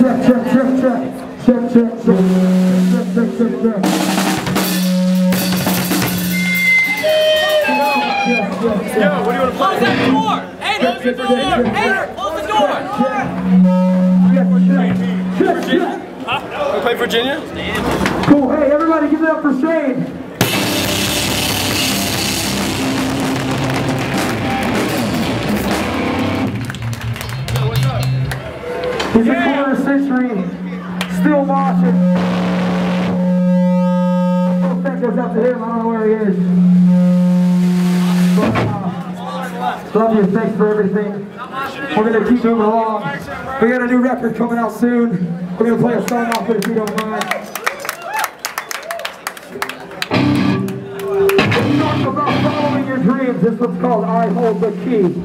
check, check, check, check, check, check, check, check, check, check, check. Yo, what do you want to Close play? that door! Close the door! Hey, close the door! Check, check, check. Want to play Virginia? Cool. Hey, everybody, give it up for Shane. Still watching. Oh, that goes out to him. I don't know where he is. But, uh, love you. Thanks for everything. We're gonna keep moving along. We got a new record coming out soon. We're gonna play a song off it if you don't mind. Talk about following your dreams. This one's called I Hold the Key.